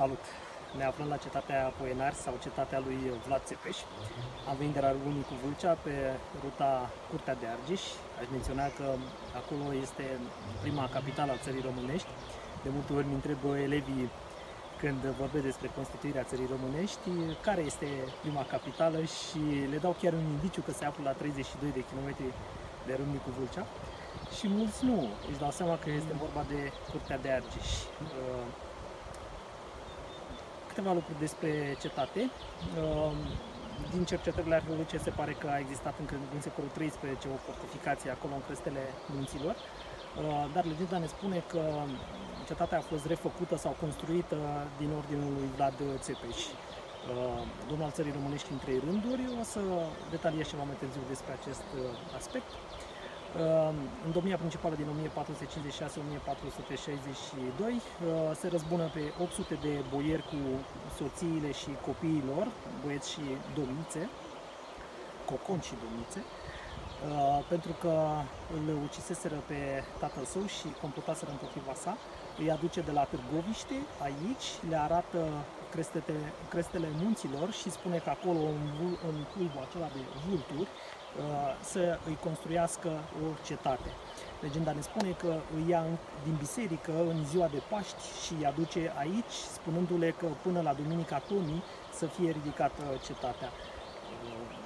Salut! Ne aflăm la cetatea Poenari sau cetatea lui Vlad Țepeș. Am venit de la Râmnicu Vâlcea pe ruta Curtea de Argeș. Aș menționa că acolo este prima capitală a țării românești. De multe ori mi întreb elevii când vorbesc despre constituirea țării românești, care este prima capitală și le dau chiar un indiciu că se află la 32 de kilometri de Râmnicu Vâlcea și mulți nu își dau seama că este vorba de Curtea de Argeș câteva lucruri despre cetate. Um, din cercetările arheologice se pare că a existat încă în secolul XIII o fortificație acolo în crestele munților, uh, dar legenda ne spune că cetatea a fost refăcută sau construită din ordinul lui Vlad Țepeș, uh, domnul al țării românești în trei rânduri. O să detaliez ceva mai târziu despre acest uh, aspect. În domnia principală din 1456-1462 uh, se răzbună pe 800 de boieri cu soțiile și copiilor, băieți și domnițe, cocon și domnițe, uh, pentru că îl uciseseră pe tatăl său și complotaseră împotriva sa. Îi aduce de la Târgoviște, aici, le arată crestete, crestele munților și spune că acolo, în, în pulbul acela de vulturi, Uh, să îi construiască o cetate. Legenda ne spune că îi ia din biserică în ziua de Paști și îi aduce aici, spunându-le că până la Duminica Tomii să fie ridicată cetatea. Uh,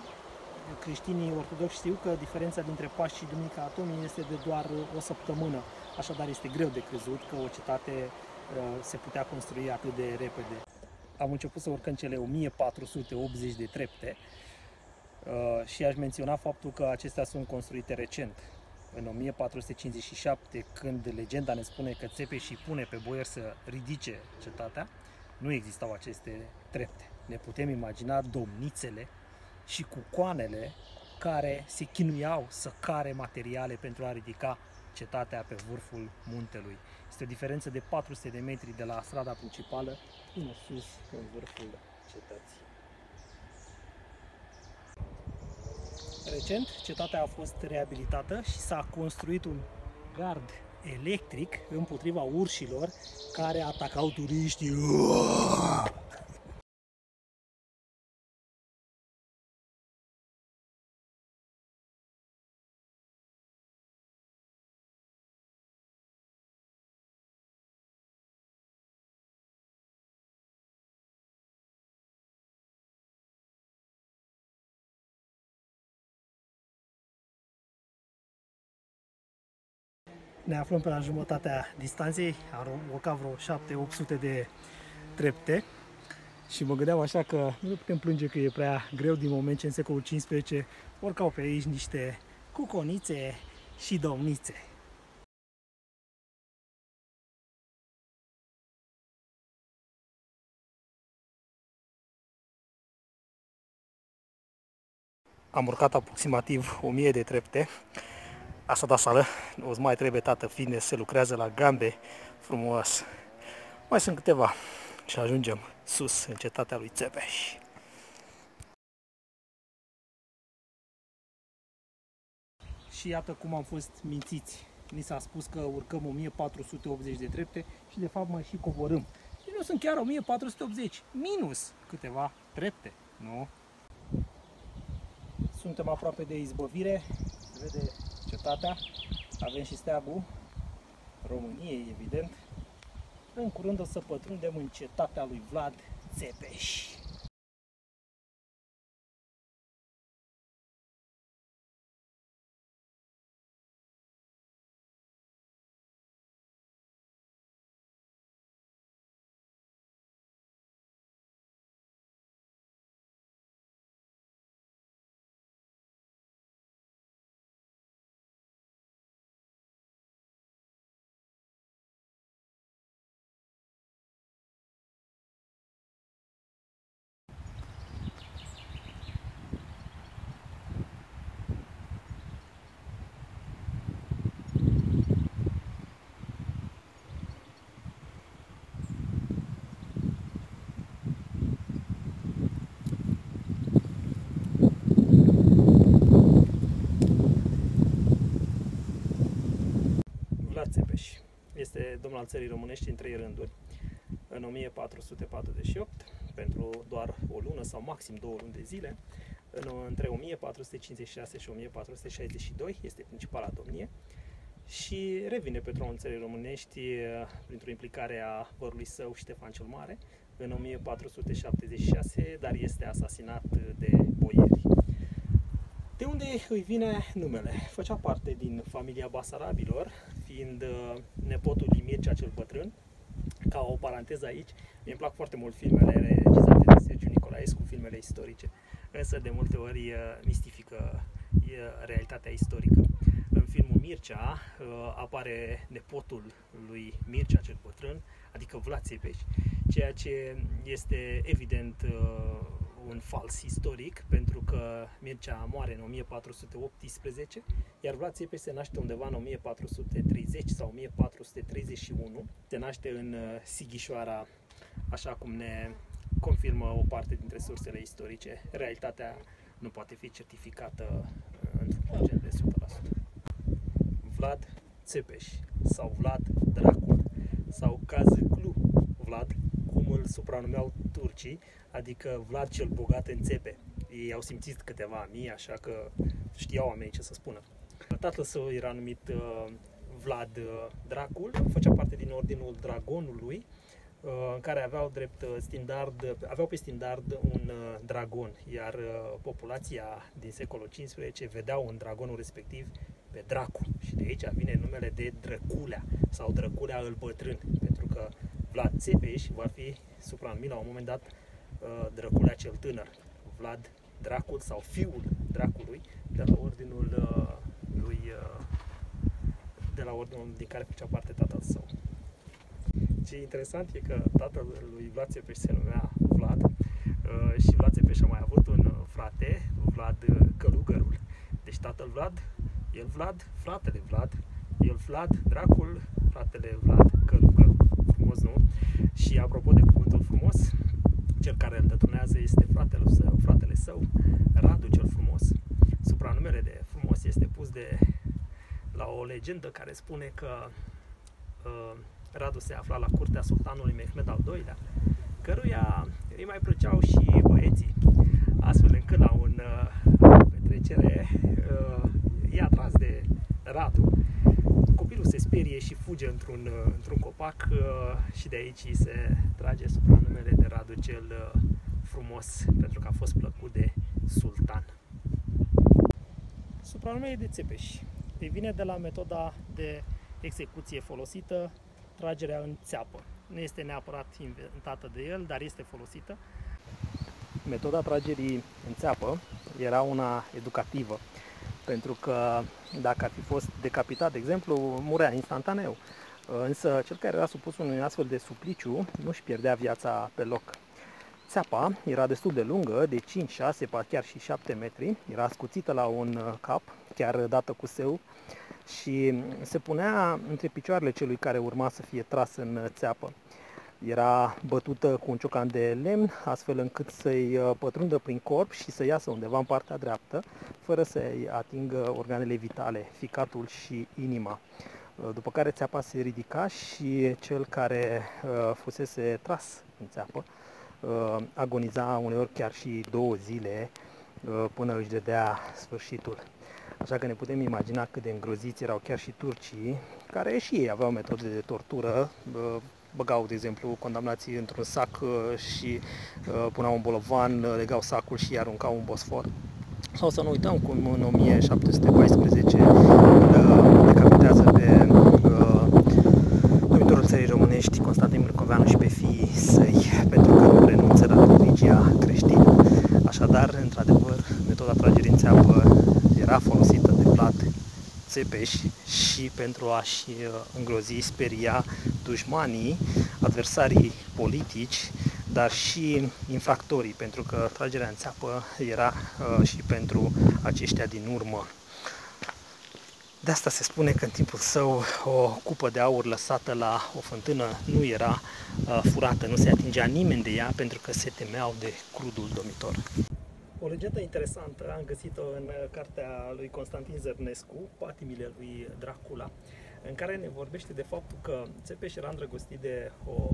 creștinii ortodoxi știu că diferența dintre Paști și Duminica Tomii este de doar o săptămână, așadar este greu de crezut că o cetate uh, se putea construi atât de repede. Am început să urcăm cele 1480 de trepte, Uh, și aș menționa faptul că acestea sunt construite recent. În 1457, când legenda ne spune că Țepe și pune pe boier să ridice cetatea, nu existau aceste trepte. Ne putem imagina domnițele și cucoanele care se chinuiau să care materiale pentru a ridica cetatea pe vârful muntelui. Este o diferență de 400 de metri de la strada principală până sus în vârful cetății. Recent, cetatea a fost reabilitată și s-a construit un gard electric împotriva urșilor care atacau turiștii. Ne aflăm pe la jumătatea distanței, am urcat vreo 7-800 de trepte și mă gândeam așa că nu putem plânge că e prea greu din moment ce în secolul XV urcau pe aici niște cuconițe și domnițe. Am urcat aproximativ 1000 de trepte Asta da sală, o să mai trebuie tată fine, se lucrează la gambe frumos. Mai sunt câteva și ajungem sus în cetatea lui Țepeș. Și iată cum am fost mințiți. Ni s-a spus că urcăm 1480 de trepte și de fapt mai și coborâm. Și nu sunt chiar 1480, minus câteva trepte, nu? Suntem aproape de izbăvire, se vede cetatea, avem și steagul României, evident. În curând o să pătrundem în cetatea lui Vlad Țepeș. Vlad Țepeș. Este domnul al țării românești în trei rânduri. în 1448 pentru doar o lună sau maxim două luni de zile. În, între 1456 și 1462 este principala domnie și revine pe tronul țării românești printr-o implicare a vărului său Ștefan cel Mare în 1476, dar este asasinat de boieri. De unde îi vine numele? Făcea parte din familia Basarabilor, fiind nepotul lui Mircea cel Bătrân, ca o paranteză aici, mi îmi plac foarte mult filmele regizate de Sergiu Nicolaescu, filmele istorice, însă de multe ori mistifică realitatea istorică. În filmul Mircea apare nepotul lui Mircea cel bătrân, adică Vlad Țepeș, ceea ce este evident un fals istoric, pentru că Mircea moare în 1418, iar Vlad Țepeș se naște undeva în 1430 sau 1431. Se naște în uh, Sighișoara, așa cum ne confirmă o parte dintre sursele istorice. Realitatea nu poate fi certificată uh, într-un procent de 100%. Vlad Țepeș sau Vlad Dracul sau Cazăclu Vlad, cum îl supranumeau turcii, adică Vlad cel bogat în țepe. Ei au simțit câteva mii, așa că știau oamenii ce să spună. Tatăl său era numit uh, Vlad uh, Dracul, făcea parte din ordinul Dragonului, uh, în care aveau drept uh, standard, aveau pe standard un uh, dragon, iar uh, populația din secolul XV vedeau în dragonul respectiv pe dracu și de aici vine numele de Drăculea sau Drăculea îl bătrân, pentru că Vlad Țepeș va fi supranumit la un moment dat uh, Drăculea cel tânăr, Vlad Dracul sau fiul Dracului, de la ordinul uh, lui, uh, de la ordinul din care făcea parte tatăl său. Ce e interesant e că tatăl lui Vlad Țepeș se numea Vlad și Vlad Țepeș a mai avut un frate, Vlad Călugărul. Deci tatăl Vlad, el Vlad, fratele Vlad, el Vlad, Dracul, fratele Vlad, Călugărul frumos, nu? Și apropo de cuvântul frumos, cel care îl dătunează este fratele său, fratele său, Radu cel frumos. Supranumele de frumos este pus de la o legendă care spune că uh, Radu se afla la curtea sultanului Mehmed al II-lea, căruia îi mai plăceau și băieții, astfel încât la un uh, petrecere uh, i-a atras de Radu copilul se sperie și fuge într-un, uh, într-un copac uh, și de aici se trage supranumele de Radu cel uh, frumos, pentru că a fost plăcut de sultan. Supranumele de Țepeș îi vine de la metoda de execuție folosită, tragerea în țeapă. Nu este neapărat inventată de el, dar este folosită. Metoda tragerii în țeapă era una educativă pentru că dacă ar fi fost decapitat, de exemplu, murea instantaneu. Însă cel care era supus unui astfel de supliciu nu își pierdea viața pe loc. Țeapa era destul de lungă, de 5, 6, chiar și 7 metri, era ascuțită la un cap, chiar dată cu seu, și se punea între picioarele celui care urma să fie tras în țeapă. Era bătută cu un ciocan de lemn, astfel încât să-i uh, pătrundă prin corp și să iasă undeva în partea dreaptă, fără să-i atingă organele vitale, ficatul și inima. Uh, după care țeapa se ridica și cel care uh, fusese tras în țeapă agoniza uneori chiar și două zile până își dădea sfârșitul. Așa că ne putem imagina cât de îngroziți erau chiar și turcii, care și ei aveau metode de tortură băgau, de exemplu, condamnații într-un sac uh, și uh, puneau un bolovan, uh, legau sacul și aruncau un bosfor. Sau să nu uităm cum în 1714 decapitează pe domnitorul țării românești, Constantin Mircoveanu și pe fiii săi, pentru că nu renunță la religia creștină. Așadar, într-adevăr, metoda tragerii în țeapă era folosită de Vlad Țepeș și pentru a-și îngrozi, speria dușmanii, adversarii politici, dar și infractorii, pentru că tragerea în țeapă era uh, și pentru aceștia din urmă. De asta se spune că în timpul său o cupă de aur lăsată la o fântână nu era uh, furată, nu se atingea nimeni de ea pentru că se temeau de crudul domitor. O legendă interesantă am găsit-o în cartea lui Constantin Zărnescu, Patimile lui Dracula, în care ne vorbește de faptul că Țepeș era îndrăgostit de o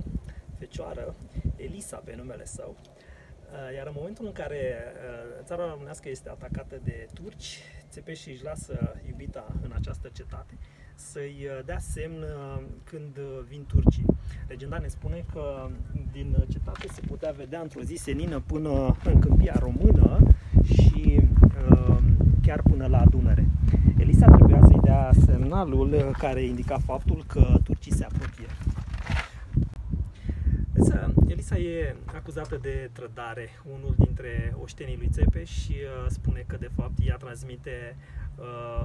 fecioară, Elisa pe numele său, uh, iar în momentul în care uh, țara românească este atacată de turci, Țepeș își lasă iubita în această cetate să-i dea semn când vin turcii. Legenda ne spune că din cetate se putea vedea într-o zi senină până în câmpia română și chiar până la Dunăre. Elisa trebuia să-i dea semnalul care indica faptul că turcii se apropie. Însă, Elisa e acuzată de trădare. Unul dintre oștenii lui Țepeș și uh, spune că de fapt ea transmite uh,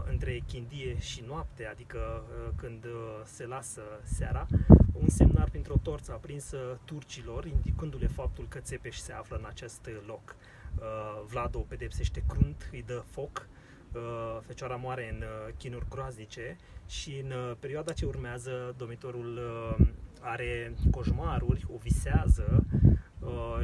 între chindie și noapte, adică uh, când uh, se lasă seara, un semnal printr-o torță aprinsă turcilor, indicându-le faptul că Țepeș se află în acest loc. Uh, Vlad o pedepsește crunt, îi dă foc, uh, fecioara moare în uh, chinuri groaznice și în uh, perioada ce urmează domitorul uh, are coșmaruri, o visează uh,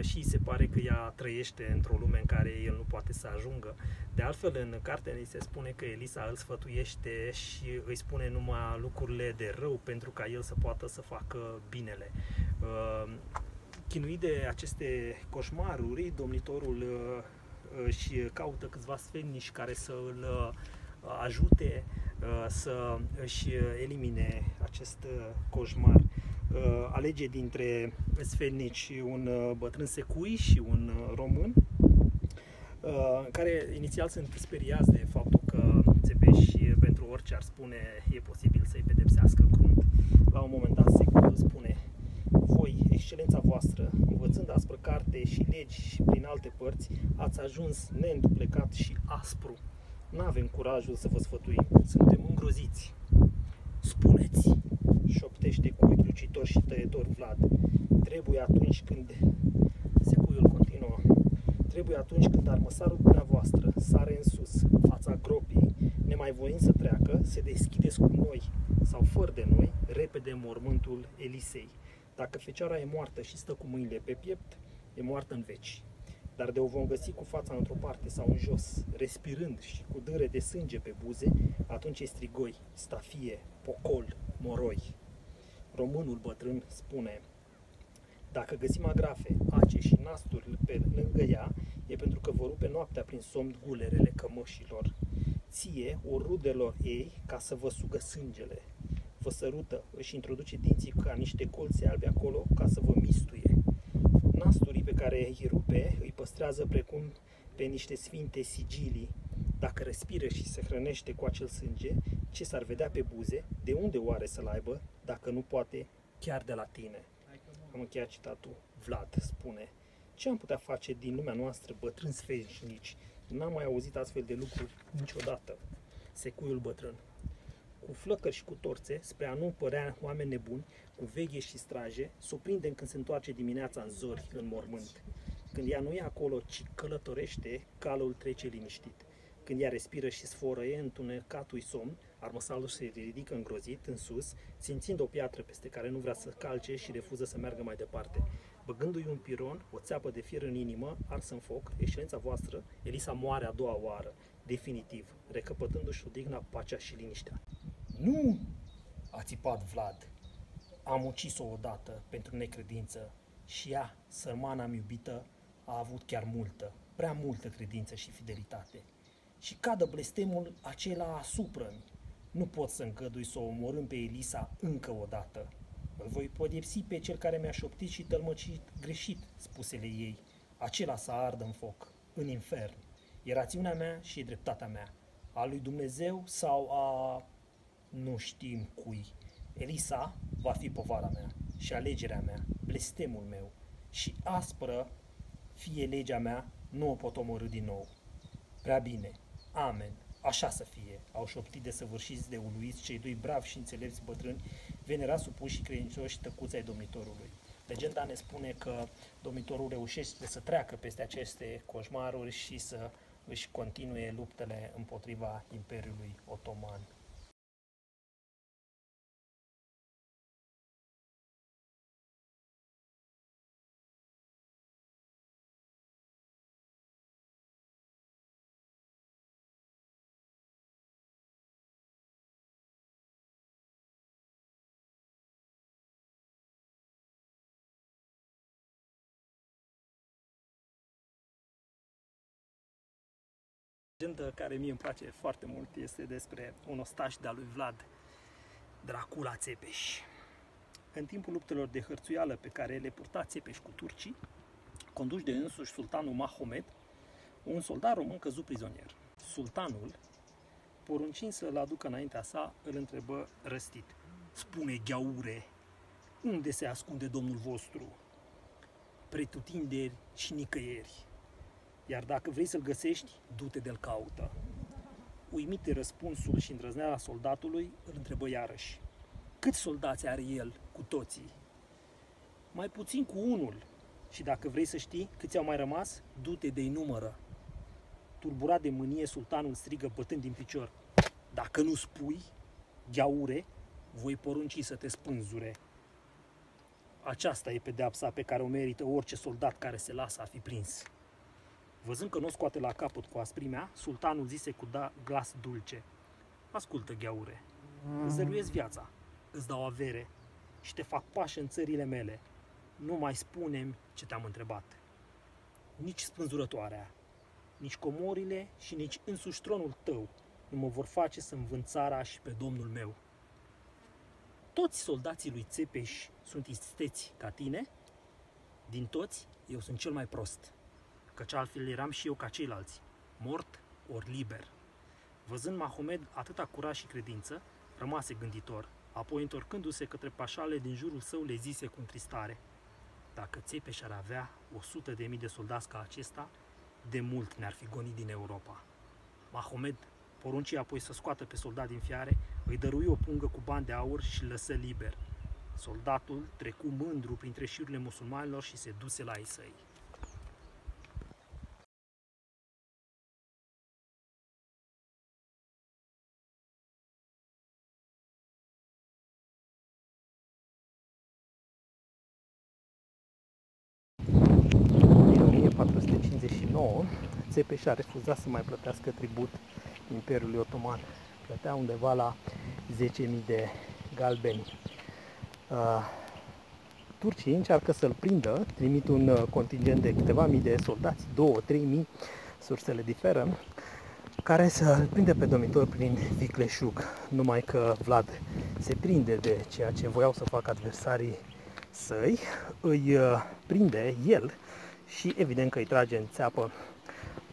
și se pare că ea trăiește într-o lume în care el nu poate să ajungă. De altfel, în carte ni se spune că Elisa îl sfătuiește și îi spune numai lucrurile de rău pentru ca el să poată să facă binele. Uh, chinuit de aceste coșmaruri, domnitorul uh, și caută câțiva sfetnici care să îl ajute să își elimine acest coșmar. Uh, alege dintre sfetnici un uh, bătrân secui și un uh, român, care inițial sunt speriați de faptul că Țepeș pentru orice ar spune e posibil să-i pedepsească crunt. La un moment dat secul spune voi, excelența voastră, învățând aspră carte și legi și prin alte părți, ați ajuns neînduplecat și aspru. N-avem curajul să vă sfătuim, suntem îngroziți. Spuneți, șoptește cu lucitor și tăietor Vlad. Trebuie atunci când, secuiul continuă, trebuie atunci când armăsarul dumneavoastră sare în sus, fața gropii, nemai voind să treacă, se deschideți cu noi sau fără de noi, repede mormântul Elisei. Dacă fecioara e moartă și stă cu mâinile pe piept, e moartă în veci. Dar de o vom găsi cu fața într-o parte sau în jos, respirând și cu dâre de sânge pe buze, atunci e strigoi, stafie, pocol, moroi. Românul bătrân spune, dacă găsim agrafe, ace și nasturi pe lângă ea, e pentru că vor rupe noaptea prin somn gulerele cămășilor. Ție, o rudelor ei, ca să vă sugă sângele. Vă sărută, își introduce dinții ca niște colțe albe acolo, ca să vă mistuie. Nasturii pe care îi rupe, îi păstrează precum pe niște sfinte sigilii, dacă respiră și se hrănește cu acel sânge, ce s-ar vedea pe buze, de unde oare să-l aibă, dacă nu poate chiar de la tine? Am încheiat citatul. Vlad spune, ce am putea face din lumea noastră bătrâni sfeșnici? N-am mai auzit astfel de lucruri niciodată. Secuiul bătrân. Cu flăcări și cu torțe, spre a nu părea oameni nebuni, cu veghe și straje, s-o prindem când se întoarce dimineața în zori, în mormânt. Când ea nu e acolo, ci călătorește, calul trece liniștit. Când ea respiră și sforăie întunecatul somn, armăsalul se ridică îngrozit în sus, simțind o piatră peste care nu vrea să calce și refuză să meargă mai departe. Băgându-i un piron, o țeapă de fier în inimă, ars în foc, excelența voastră, Elisa moare a doua oară, definitiv, recăpătându-și odigna, pacea și liniștea. Nu! a țipat Vlad. Am ucis-o odată pentru necredință și ea, sărmana mi iubită, a avut chiar multă, prea multă credință și fidelitate și cadă blestemul acela asupra -mi. Nu pot să încădui să o omorâm pe Elisa încă o dată. Îl voi podepsi pe cel care mi-a șoptit și tălmăcit greșit, spusele ei. Acela să ardă în foc, în infern. E rațiunea mea și e dreptatea mea. A lui Dumnezeu sau a... nu știm cui. Elisa va fi povara mea și alegerea mea, blestemul meu. Și aspră fie legea mea, nu o pot omorâ din nou. Prea bine, Amen. Așa să fie, au șoptit de săvârșiți de uluiți cei doi bravi și înțelepți bătrâni, venerați supuși și credincioși tăcuți ai domnitorului. Legenda ne spune că domnitorul reușește să treacă peste aceste coșmaruri și să își continue luptele împotriva Imperiului Otoman. Legenda care mie îmi place foarte mult este despre un ostaș de-a lui Vlad, Dracula Țepeș. În timpul luptelor de hărțuială pe care le purta Țepeș cu turcii, conduși de însuși sultanul Mahomet, un soldat român căzut prizonier. Sultanul, poruncind să-l aducă înaintea sa, îl întrebă răstit. Spune, gheaure, unde se ascunde Domnul vostru? Pretutinderi și nicăieri. Iar dacă vrei să-l găsești, du-te de-l caută. Uimit de răspunsul și îndrăzneala soldatului, îl întrebă iarăși. Câți soldați are el cu toții? Mai puțin cu unul. Și dacă vrei să știi câți au mai rămas, du-te de-i numără. Turburat de mânie, sultanul strigă bătând din picior. Dacă nu spui, gheaure, voi porunci să te spânzure. Aceasta e pedeapsa pe care o merită orice soldat care se lasă a fi prins. Văzând că nu o scoate la capăt cu asprimea, sultanul zise cu da, glas dulce. Ascultă, gheaure, îți dăruiesc viața, îți dau avere și te fac pași în țările mele. Nu mai spunem ce te-am întrebat. Nici spânzurătoarea, nici comorile și nici însuși tronul tău nu mă vor face să-mi vând țara și pe domnul meu. Toți soldații lui Țepeș sunt isteți ca tine, din toți eu sunt cel mai prost căci altfel eram și eu ca ceilalți, mort ori liber. Văzând Mahomed atâta curaj și credință, rămase gânditor, apoi întorcându-se către pașale din jurul său le zise cu întristare, dacă Țepeș ar avea o sută de mii de soldați ca acesta, de mult ne-ar fi gonit din Europa. Mahomed porunci apoi să scoată pe soldat din fiare, îi dărui o pungă cu bani de aur și lăsă liber. Soldatul trecu mândru printre șirurile musulmanilor și se duse la ei săi. din 1459, Țepeș a refuzat să mai plătească tribut Imperiului Otoman. Plătea undeva la 10.000 de galbeni. Uh, turcii încearcă să-l prindă, trimit un uh, contingent de câteva mii de soldați, 2-3 mii, sursele diferă, care să-l prinde pe domitor prin vicleșug. Numai că Vlad se prinde de ceea ce voiau să facă adversarii săi, îi uh, prinde el și evident că îi trage în țeapă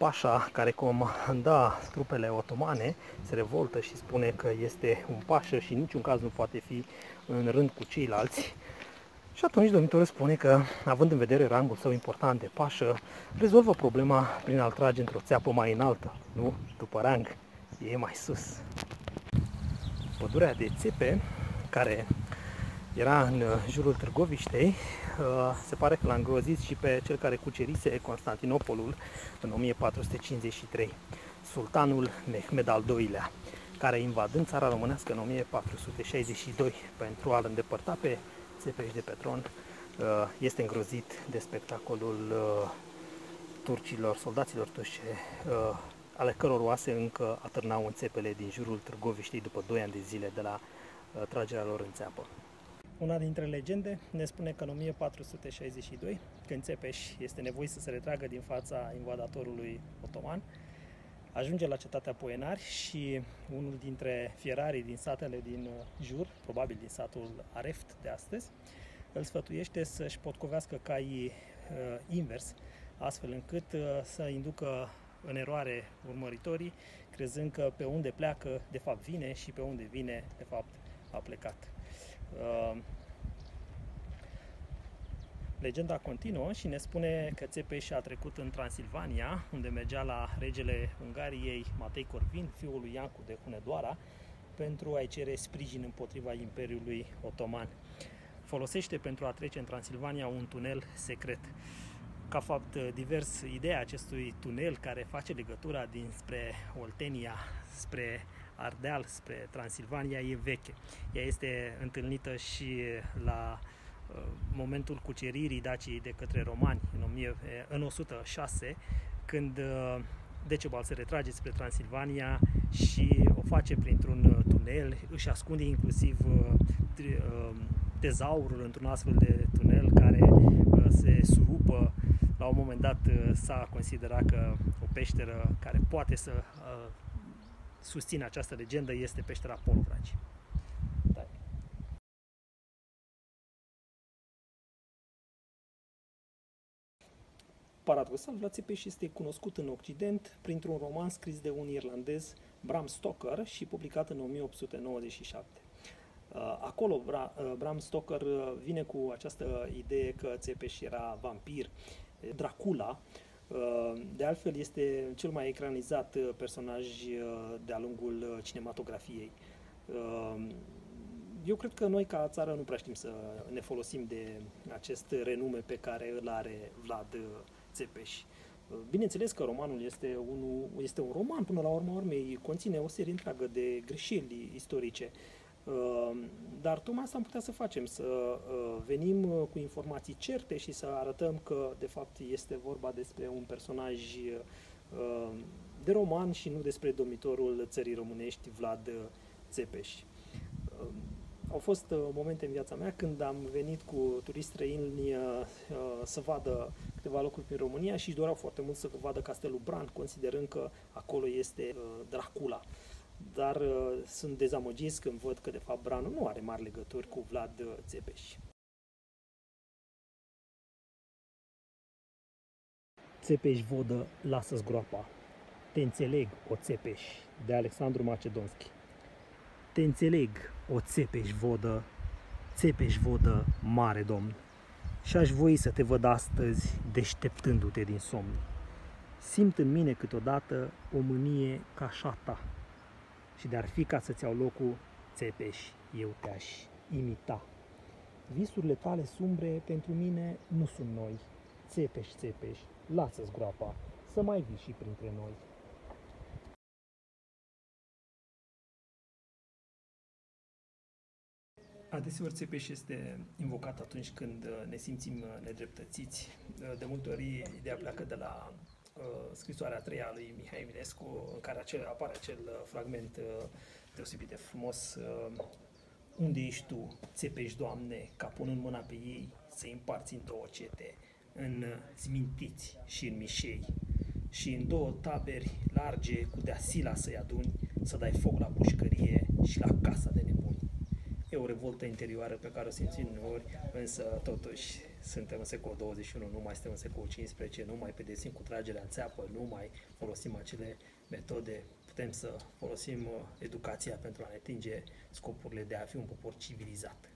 Pașa, care comanda trupele otomane, se revoltă și spune că este un pașă și în niciun caz nu poate fi în rând cu ceilalți. Și atunci domnitorul spune că, având în vedere rangul său important de pașă, rezolvă problema prin a-l trage într-o țeapă mai înaltă, nu după rang, e mai sus. Pădurea de țepe, care era în jurul Târgoviștei, Uh, se pare că l-a îngrozit și pe cel care cucerise Constantinopolul în 1453, sultanul Mehmed al II-lea, care invadând țara românească în 1462 pentru a-l îndepărta pe Țepeș de Petron, uh, este îngrozit de spectacolul uh, turcilor, soldaților turci, ale căror oase încă atârnau în țepele din jurul Târgoviștei după 2 ani de zile de la tragerea lor în țeapă. Una dintre legende ne spune că în 1462, când Țepeș este nevoit să se retragă din fața invadatorului otoman, ajunge la cetatea Poenari și unul dintre fierarii din satele din jur, probabil din satul Areft de astăzi, îl sfătuiește să-și potcovească caii uh, invers, astfel încât uh, să inducă în eroare urmăritorii, crezând că pe unde pleacă, de fapt vine și pe unde vine, de fapt a plecat. Uh, legenda continuă și ne spune că Țepeș a trecut în Transilvania, unde mergea la regele Ungariei Matei Corvin, fiul lui Iancu de Hunedoara, pentru a-i cere sprijin împotriva Imperiului Otoman. Folosește pentru a trece în Transilvania un tunel secret. Ca fapt divers, ideea acestui tunel care face legătura dinspre Oltenia spre Ardeal spre Transilvania e veche. Ea este întâlnită și la uh, momentul cuceririi Daciei de către romani în, 1000, în 106, când uh, Decebal se retrage spre Transilvania și o face printr-un uh, tunel, își ascunde inclusiv tezaurul într-un astfel de tunel care se surupă la un moment dat uh, s-a considerat că o peșteră care poate să uh, susțină această legendă este peștera Polovraci. Da. Paradoxal, Vlad Țepeș este cunoscut în Occident printr-un roman scris de un irlandez, Bram Stoker, și publicat în 1897. Uh, acolo uh, Bram Stoker uh, vine cu această idee că Țepeș era vampir. Dracula, de altfel, este cel mai ecranizat personaj de-a lungul cinematografiei. Eu cred că noi, ca țară, nu prea știm să ne folosim de acest renume pe care îl are Vlad Țepeș. Bineînțeles că romanul este, unul, este un roman, până la urmă urmei, conține o serie întreagă de greșeli istorice. Ehm, dar tocmai asta am putea să facem, să uh, venim uh, cu informații certe și să arătăm că, de fapt, este vorba despre un personaj uh, de roman și nu despre domnitorul țării românești, Vlad Țepeș. Ehm, au fost momente în viața mea când am venit cu turiști străini să vadă câteva locuri prin România și își doreau foarte mult să vadă Castelul Bran, considerând că acolo este Dracula dar uh, sunt dezamăgiți când văd că de fapt Branu nu are mari legături cu Vlad uh, Țepeș. Țepeș vodă, lasă-ți groapa. Te înțeleg, o Țepeș, de Alexandru Macedonski. Te înțeleg, o Țepeș vodă, Țepeș vodă, mare domn. Și aș voi să te văd astăzi deșteptându-te din somn. Simt în mine câteodată o mânie ca așa ta și de-ar fi ca să-ți iau locul, țepeș, eu te-aș imita. Visurile tale sumbre pentru mine nu sunt noi. Țepeș, țepeș, lasă-ți groapa, să mai vii și printre noi. Adeseori Țepeș este invocat atunci când ne simțim nedreptățiți. De multe ori ideea pleacă de la Uh, scrisoarea a treia a lui Mihai Eminescu, în care acel, apare acel uh, fragment uh, deosebit de frumos unde ești tu, țepești, Doamne, ca punând mâna pe ei, să împarți în două cete, în zmintiți și în mișei, și în două taberi large cu deasila să-i aduni, să dai foc la pușcărie și la casa de nebuni. E o revoltă interioară pe care o simțim uneori, însă totuși suntem în secolul 21, nu mai suntem în secolul 15, nu mai pedesim cu tragerea în țeapă, nu mai folosim acele metode, putem să folosim uh, educația pentru a ne atinge scopurile de a fi un popor civilizat.